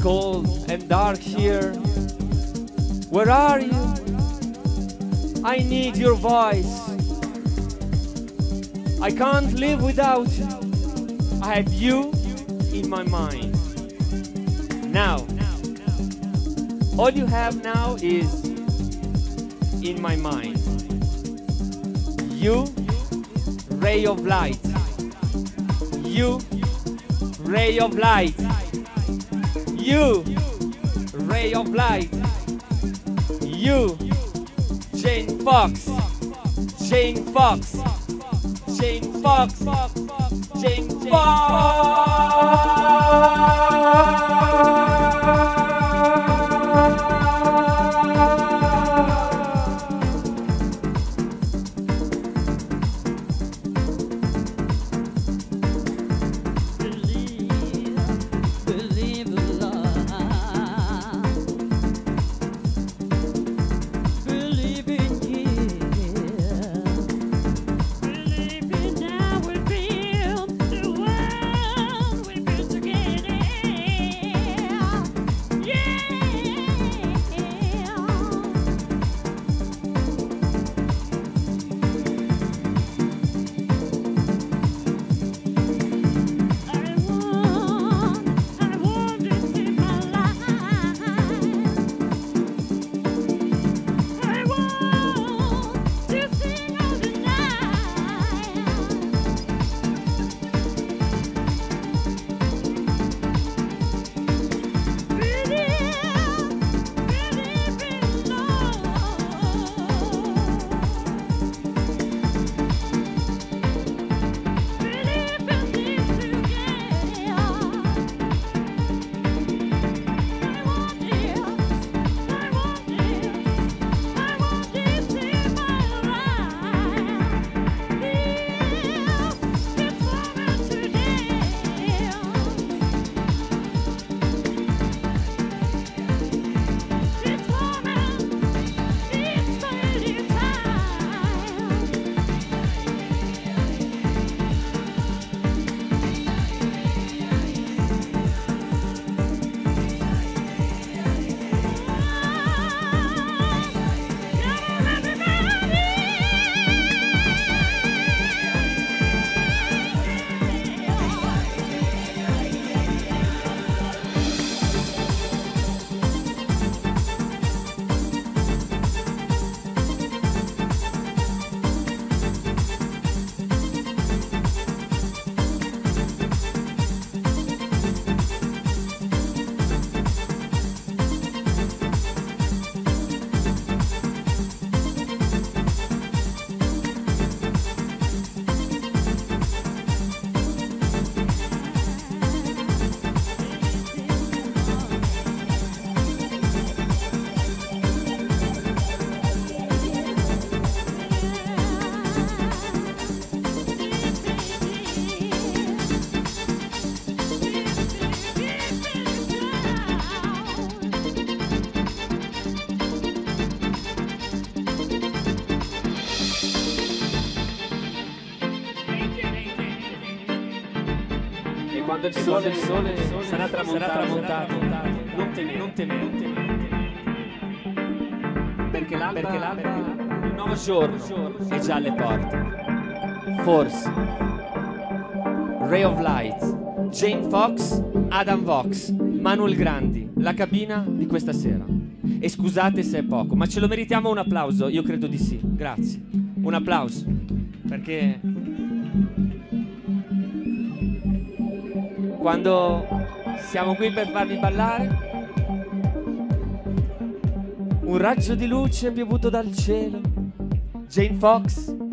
cold and dark here. Where are you? I need your voice. I can't live without you. I have you in my mind. Now, all you have now is in my mind. You, ray of light. You, ray of light. You, ray of light. You, Jane Fox. Jane Fox. Jane Fox. Jane Fox. Quando il sole, il sole sarà tramontato, non temere, non temere, non temere. Perché l'alba, perché l'alba, il nuovo giorno è già alle porte. Forse. Ray of Light, Jane Fox, Adam Vox, Manuel Grandi, la cabina di questa sera. E scusate se è poco, ma ce lo meritiamo un applauso? Io credo di sì. Grazie. Un applauso. Perché quando siamo qui per farvi ballare. Un raggio di luce è piovuto dal cielo. Jane Fox